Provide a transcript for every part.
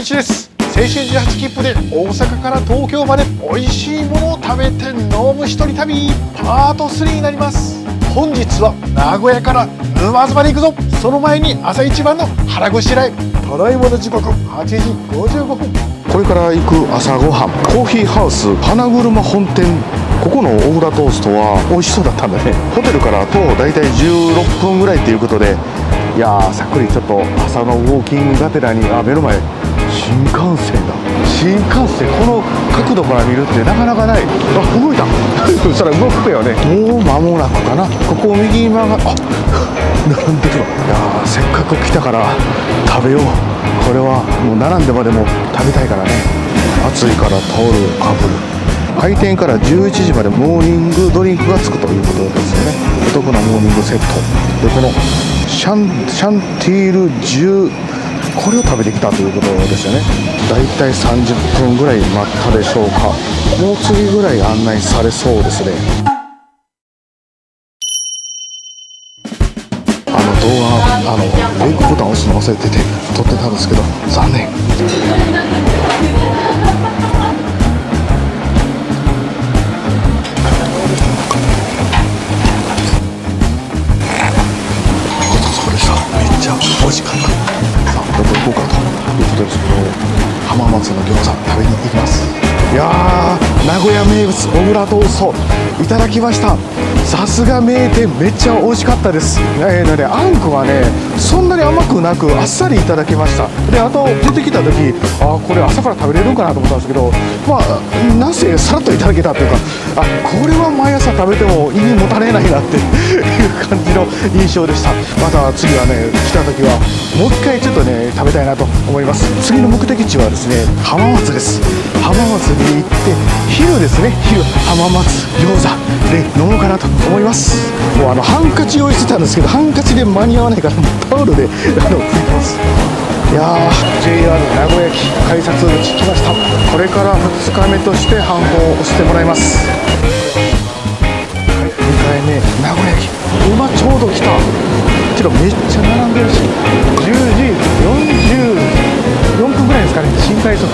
全日です。青春18切符で大阪から東京まで美味しいものを食べて飲む一人旅パート3になります。本日は名古屋から沼津まで行くぞ。その前に朝一番の腹ごしらえ。ただいまの時刻8時55分。これから行く朝ごはん。コーヒーハウス花車本店。ここの小倉トーストは美味しそうだったんだね。ホテルから徒歩大体16分ぐらいっていうことで。いやーさっくりちょっと朝のウォーキングがてらにあ目の前新幹線だ。新幹線この角度から見るってなかなかない。あ動いた。そしたら動くよね。もう間もなくかな。ここを右に曲があ並んでるわ。いやーせっかく来たから食べよう。これはもう並んでまでも食べたいからね。暑いからタオルをかぶる。開店から11時までモーニングドリンクがつくということですよね。お得なモーニングセット。でこのシャンシャンティール10これを食べてきたということですよね。だいたい30分ぐらい待ったでしょうか。もう次ぐらい案内されそうですね。あの動画あのレイクボタン押すの忘れてて撮ってたんですけど残念。浜松の餃子食べに行きます。いやー名古屋名物小倉トーストいただきました。さすが名店めっちゃ美味しかったです。えーのねあんこがねそんなに甘くなくあっさりいただきました。であと出てきた時あーこれ朝から食べれるんかなと思ったんですけどまあなぜさらっといただけたというかあこれは毎朝食べても胃にもたれないなって。いう感じの印象でした。また次はね来た時はもう一回ちょっとね食べたいなと思います。次の目的地はですね浜松です。浜松に行って昼ですね。昼浜松餃子。で飲もうかなと思います。もうあのハンカチ用意してたんですけどハンカチで間に合わないからもうタオルで あの拭いてます。いやー JR 名古屋駅改札口来ました。これから2日目としてハンコを押してもらいます。はい2回目名古屋駅。今ちょうど来た。けどめっちゃ並んでるし。10時44分ぐらいですかね。新快速。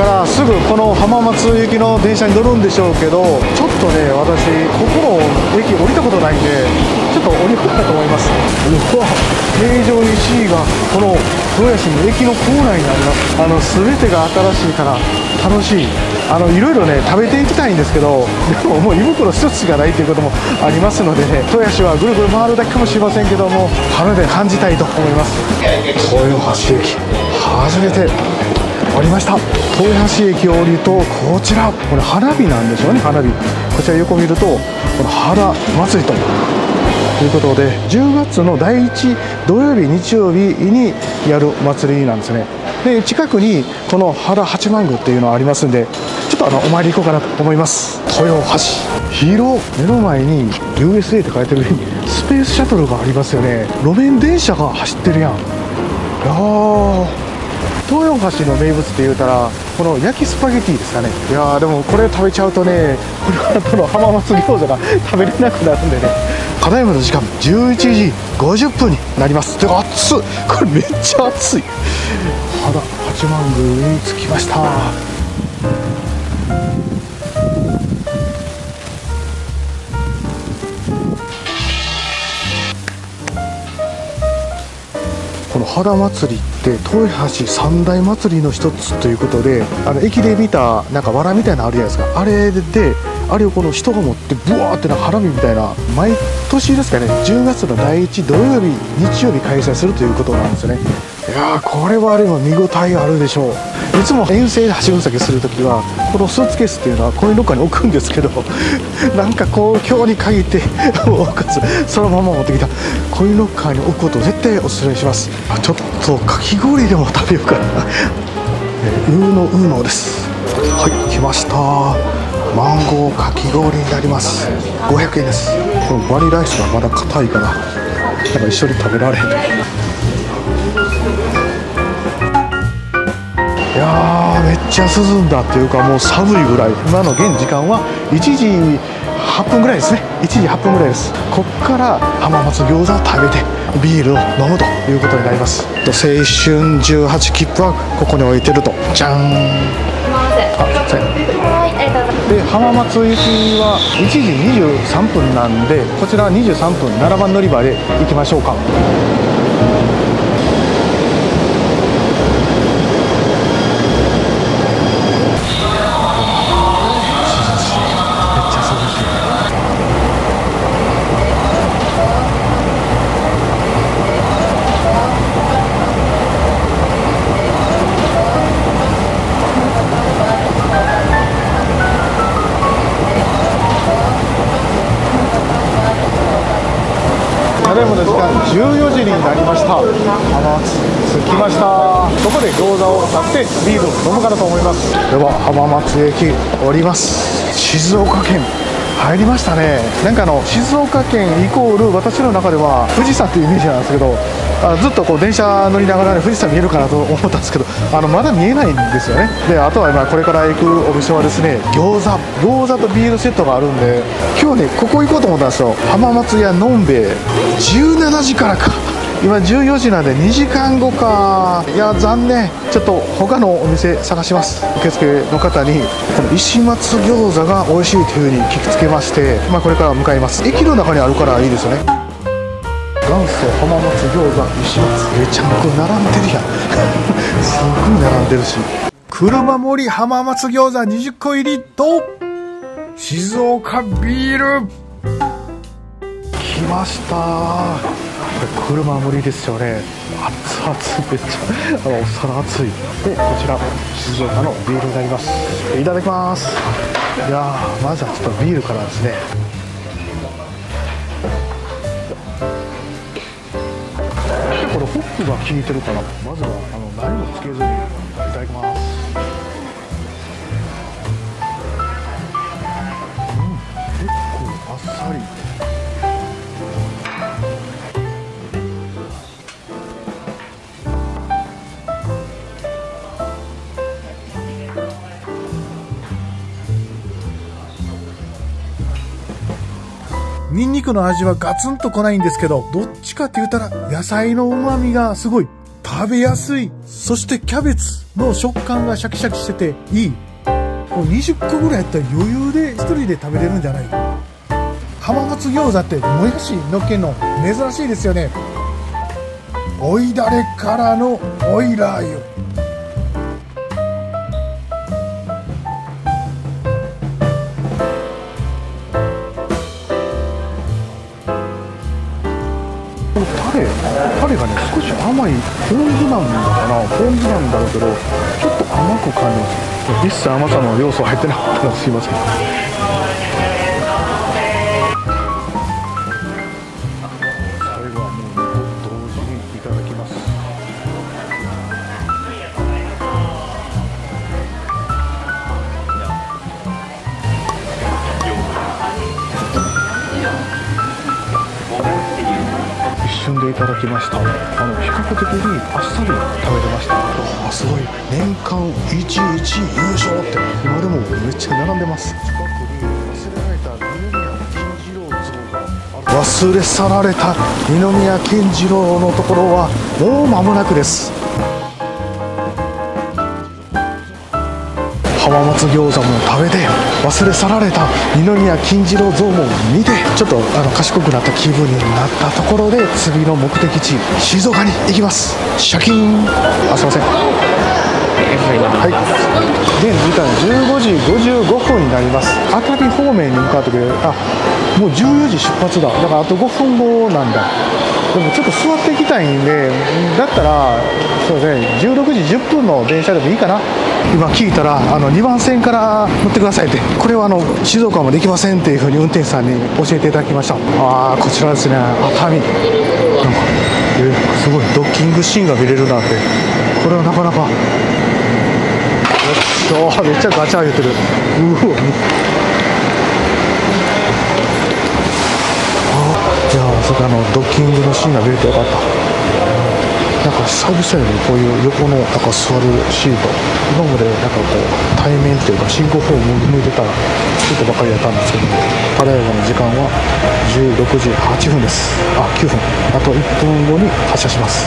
からすぐこの浜松行きの電車に乗るんでしょうけどちょっとね私ここの駅降りたことないんでちょっと降りようかと思います。うわ平常石井がこの豊橋の駅の構内にあります。あの全てが新しいから楽しい。あのいろいろね食べていきたいんですけどでももう胃袋一つしかないということもありますのでね豊橋はぐるぐる回るだけかもしれませんけども肌で感じたいと思います。豊橋駅初めて降りました。豊橋駅を降りるとこちら。これ花火なんでしょうね。花火。こちら横見るとこの原祭りということで10月の第1土曜日日曜日にやる祭りなんですね。で近くにこの原八幡宮っていうのがありますんでちょっとあのお参り行こうかなと思います。豊橋。広目の前に USA って書いてるスペースシャトルがありますよね。路面電車が走ってるやん。いや東洋橋の名物って言うたらこの焼きスパゲティですかね。いやーでもこれ食べちゃうとねこれからこの浜松餃子が食べれなくなるんでね。ただいまの時間11時50分になります。てか暑っこれめっちゃ暑い。原八幡宮に着きましたの原祭りって豊橋三大祭りの一つということであの駅で見たなんか藁みたいなのあるじゃないですか。あれであれをこの人が持ってブワーってな花火みたいな毎年ですかね。10月の第1土曜日日曜日開催するということなんですよね、いやーこれはあれも見応えあるでしょう。いつも遠征で走る先するときはこのスーツケースっていうのはコインロッカーに置くんですけど なんかこう今日に限っておかずそのまま持ってきた。コインロッカーに置くことを絶対お勧めします。ちょっとかき氷でも食べようかな。えーウーノウーノです。はい来ました。マンゴーかき氷になります。500円です。このバニラアイスがまだ硬いからなんか一緒に食べられへん。やーめっちゃ涼んだっていうかもう寒いぐらい。今の現時間は1時8分ぐらいですね。1時8分ぐらいです。こっから浜松餃子を食べてビールを飲むということになります。と青春18切符はここに置いてると。じゃん。あすいませんはい、ありがとうございます。で浜松行きは1時23分なんでこちら23分7番乗り場で行きましょうかました。浜松着きました。ここで餃子を買ってビールを飲むかなと思います。では浜松駅降ります。静岡県入りましたね。なんかあの静岡県イコール私の中では富士山というイメージなんですけどあずっとこう電車乗りながら、ね、富士山見えるかなと思ったんですけどあのまだ見えないんですよね。であとは今これから行くお店はですね餃子。餃子とビールセットがあるんで今日ねここ行こうと思ったんですよ。浜松屋のんべえ17時からか。今14時なんで2時間後か。いや残念。ちょっと他のお店探します受付の方にこの石松餃子が美味しいというふうに聞きつけまして、まあ、これから向かいます。駅の中にあるからいいですよね。元祖浜松餃子石松。めちゃんこ並んでるやん。すごい並んでるし。車盛り浜松餃子20個入りと静岡ビール。来ました。これ車無理ですよね。熱々めっちゃあのお皿熱い。でこちら静岡のビールになります。いただきます。いやーまずはちょっとビールからですね。結構これホップが効いてるかな。まずはあの何もつけずに。ニンニクの味はガツンと来ないんですけど、どっちかって言ったら野菜の旨味がすごい食べやすい。そしてキャベツの食感がシャキシャキしてていい。これ20個ぐらいやったら余裕で一人で食べれるんじゃない？浜松餃子ってもやしのっけんの珍しいですよね。追いだれからの追いラー油。ポン酢なんだかな？ポン酢なんだろうけどちょっと甘く感じます。一切甘さの要素入ってなかったらすいません。でいただきました。あの比較的にあっさり食べれましたあすごい。年間1位優勝って。今でもめっちゃ並んでます。近くに忘れられた二宮金次郎像が忘れ去られた二宮金次郎のところはもう間もなくです。浜松餃子も食べて忘れ去られた二宮金次郎像も見てちょっとあの賢くなった気分になったところで次の目的地静岡に行きます。シャキーン。あすいません。はい。現時間15時55分になります。熱海方面に向かう時であもう14時出発だ。だからあと5分後なんだ。でもちょっと座っていきたいんでだったらそうですね16時10分の電車でもいいかな今聞いたらあの2番線から乗ってくださいってこれはあの静岡まで行きませんっていうふうに運転手さんに教えていただきました。ああこちらですね。熱海なんかえすごいドッキングシーンが見れるなんて。これはなかなか。よっめっちゃガチャ言ってる。うわ。いやまさかのドッキングのシーンが見れてよかったなんか久々にこういう横のなんか座るシート今までなんかこう対面っていうか進行方向向いてたシートばかりやったんですけどパラヤガの時間は16時8分です。あ9分。あと1分後に発車します。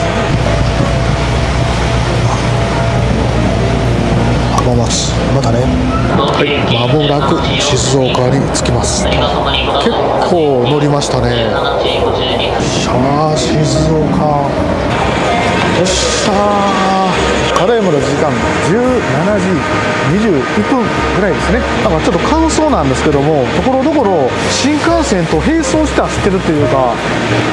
浜松またね。はいまもなく静岡に着きます。結構乗りましたね。さあ静岡よっしゃーただいまの時間17時21分ぐらいですね。なんかちょっと乾燥なんですけどもところどころ新幹線と並走して走ってるっていうか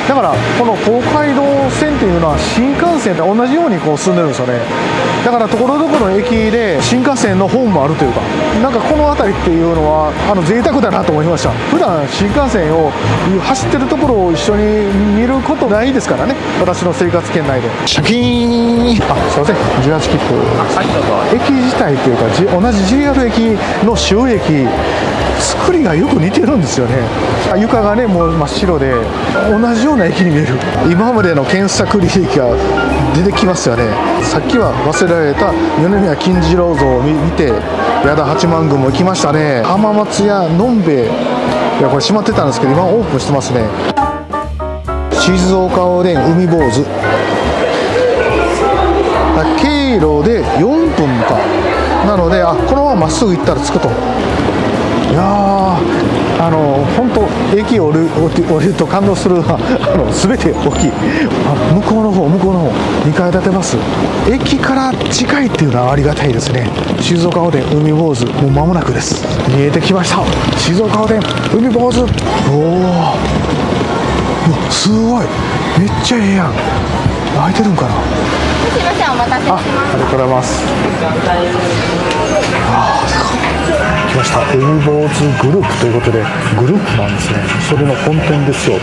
だからこの東海道線っていうのは新幹線と同じようにこう進んでるんですよね。だからところどころの駅で新幹線のホームもあるというかなんかこの辺りっていうのはあの贅沢だなと思いました。普段新幹線を走ってるところを一緒に見ることないですからね。私の生活圏内で。シャキーン。あすいません18切符駅自体っていうか同じ JR 駅の周駅作りがよく似てるんですよね。床がねもう真っ白で同じような駅に見える。今までの検索履歴が出てきますよね。さっきは忘れられた米宮金次郎像を見て矢田八幡宮も行きましたね。浜松やのんべいやこれ閉まってたんですけど今オープンしてますね。静岡おでん海坊主。あ経路で4分かなのであこのまままっすぐ行ったら着くと。いやーあの本当駅を降り降り降りると感動するあの全て大きいあ向こうの方向こうの方2階建てバス駅から近いっていうのはありがたいですね。静岡おでん海坊主もう間もなくです。見えてきました。静岡おでん海坊主。おおすごい。めっちゃええやん。開いてるんかな？すいませんお待たせしあ、あますりがとうございます。あー、来ました。海坊主グループということで、グループなんですね。それの本店ですよ。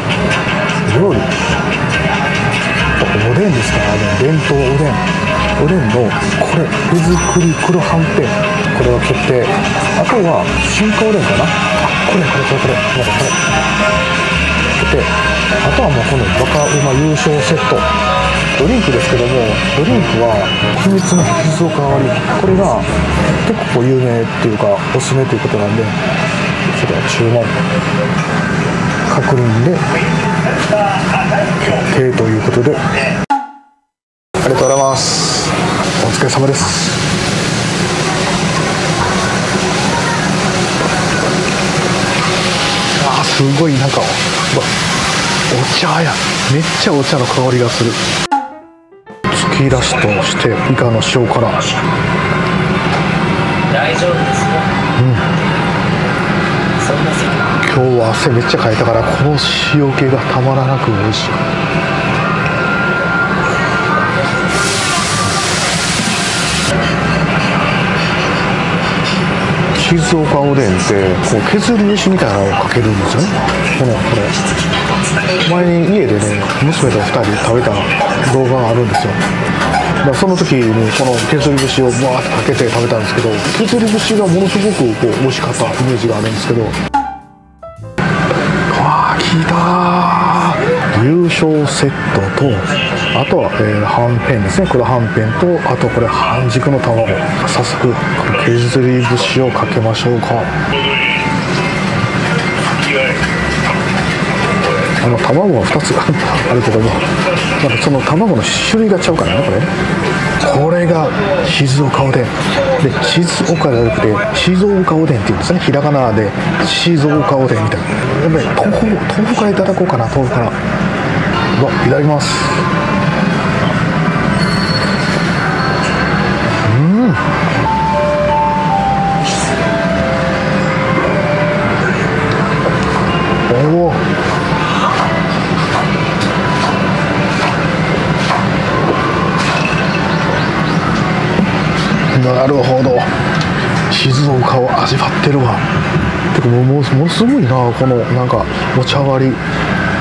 料理。おでんですか？らね、伝統おでん。おでんの、これ、手作り黒はんぺん。これを決定。あとは、新香おでんかな？あ、これ、これ、これ、これ、これ、これ。あとはもうこのバカうま優勝セット。ドリンクですけどもドリンクは秘密の静岡割りこれが結構有名っていうかおすすめということなんでそれは注文確認で決定ということで。ありがとうございます。お疲れ様です。あすごいなんかお茶や。めっちゃお茶の香りがする。き出しとしてイカの塩辛。大丈夫ですよ。そん。今日は汗めっちゃかいたからこの塩気がたまらなく美味しい。静岡おでんってこう削り飯みたいなのをかけるんですよね。このこれ前に家でね娘と2人食べた動画があるんですよ。だその時にこの削り節をバーってかけて食べたんですけど削り節がものすごくこう美味しかったイメージがあるんですけど。あー聞いたー。優勝セットとあとは、えー、はんぺんですね。これはんぺんとあとこれ半熟の卵。早速これ削り節をかけましょうか。あの卵が2つ あるけどもなんかその卵の種類がちゃうからねこれ。これが静岡おでん。で静岡じゃなくて静岡おでんっていうんですね。ひらがなで静岡おでんみたいな。やっぱり豆腐豆腐からいただこうかな豆腐から。うわいただきます。なるほど。静岡を味わってるわ。てかもうもすごいなこのなんかお茶割り。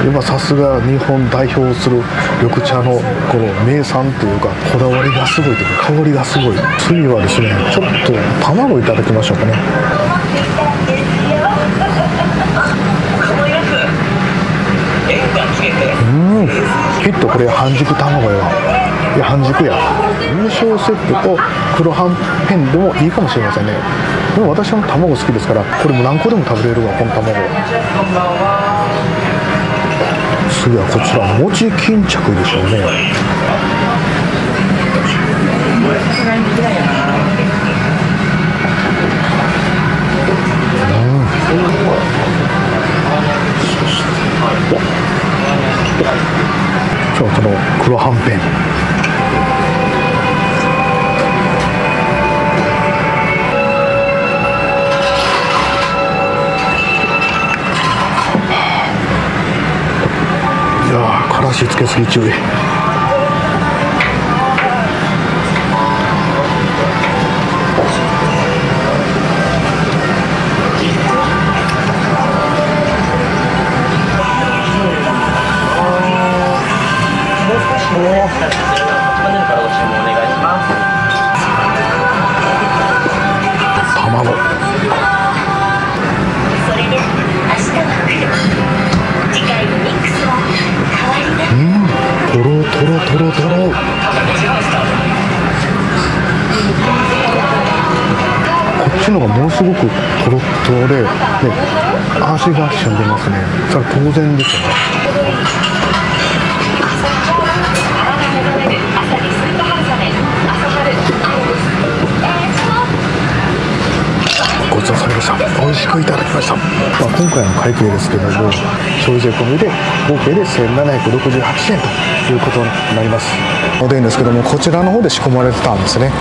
今さすが日本代表する緑茶のこの名産というかこだわりがすごいというか香りがすごい。次はですねちょっと卵いただきましょうかね。うん。きっとこれ半熟卵やいや半熟や。優勝セットと黒はんぺんでもいいかもしれませんね。でも私は卵好きですからこれも何個でも食べれるわこの卵。次はこちら餅巾着でしょうね。からしつけすぎすごくとろっとろで、ね、味がしんでますね。それは当然ですよね。ごちそうさまでした。美味しくいただきました、まあ、今回の会計ですけども消費税込みで合計で1768円ということになります。おでんですけどもこちらの方で仕込まれてたんですね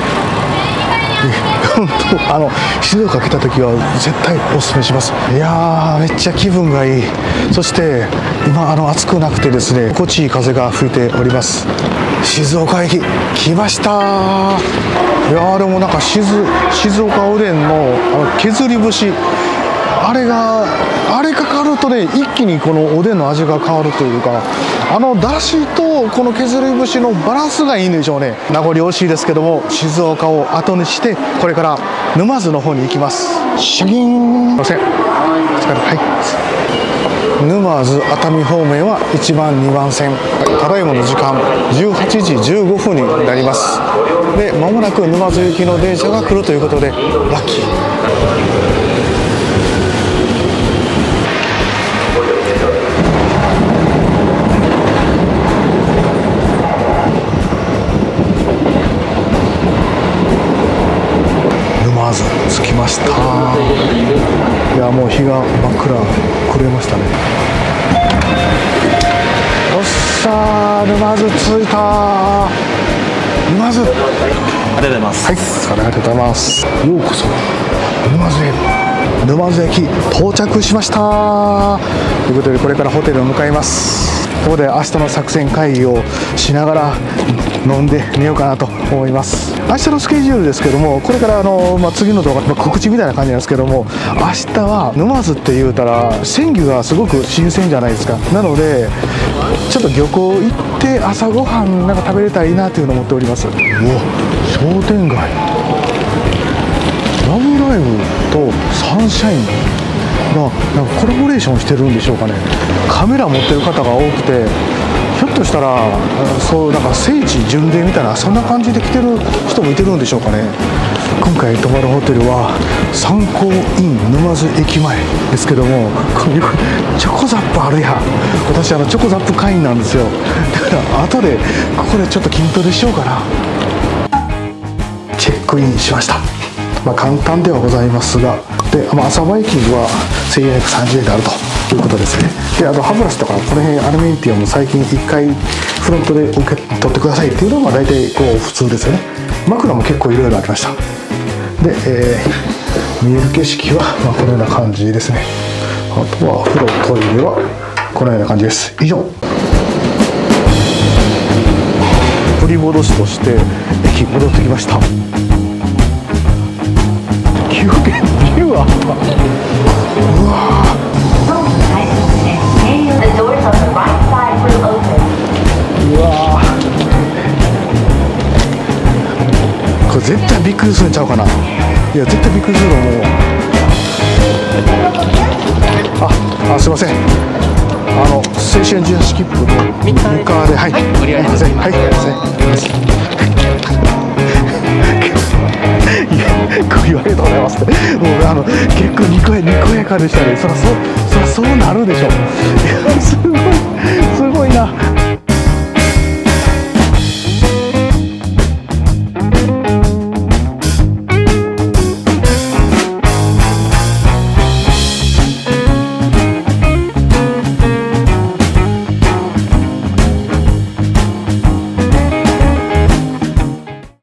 本 当あの静岡来た時は絶対おすすめします。いやーめっちゃ気分がいい。そして今あの暑くなくてですね心地いい風が吹いております。静岡駅来ましたいやでもなんか静静岡おでんのあの削り節。あれがあれかかるとね一気にこのおでんの味が変わるというかあのだしとこの削り節のバランスがいいんでしょうね。名残惜しいですけども静岡を後にしてこれから沼津の方に行きます。シャギーン。すいません。はい。沼津熱海方面は1番2番線。はいただいまの時間18時15分になります。でまもなく沼津行きの電車が来るということでラッキー真っ暗暮れましたねおっさー沼津着いた沼津ありがとうございます。はい、ありがとうございます。ようこそ沼津へ。沼津駅到着しました。ということでこれからホテルを向かいます。ここで明日の作戦会議をしながら飲んで寝ようかなと思います。明日のスケジュールですけども、これからあのまあ次の動画、まあ告知みたいな感じなんですけども、明日は沼津って言うたら鮮魚がすごく新鮮じゃないですか。なのでちょっと漁港行って朝ごはんなんか食べれたらいいなというのを思っております。うわ商店街ラブライブとサンシャインがなんかコラボレーションしてるんでしょうかねカメラ持ってる方が多くてとしたらそうなんか聖地巡礼みたいなそんな感じで来てる人もいてるんでしょうかね。今回泊まるホテルは三交イン沼津駅前ですけどもこれチョコザップあるやん。私あのチョコザップ会員なんですよ。だから後でここでちょっと筋トレしようかな。チェックインしました、まあ、簡単ではございますが。で、まあ、朝バイキングは1430円であると。いうことですね。であと歯ブラシとかこの辺アメニティはも最近1回フロントで受け取ってくださいっていうのはまあ大体こう普通ですよね。枕も結構いろいろありました。で、えー見える景色はまあこのような感じですね。あとは風呂トイレはこのような感じです。以上。振り戻しとして駅戻ってきました。湯気湯あったうわー。これ絶対びっくりするんちゃうかな。いや絶対びっくりすると思うああすいません。あの青春18切符の三日で。はい。お願いします。はいすいません。い。やご言わありがとうござい。ますもうあの結構にこやにこやかでしたね。そらそうそらそうなるでしょ。い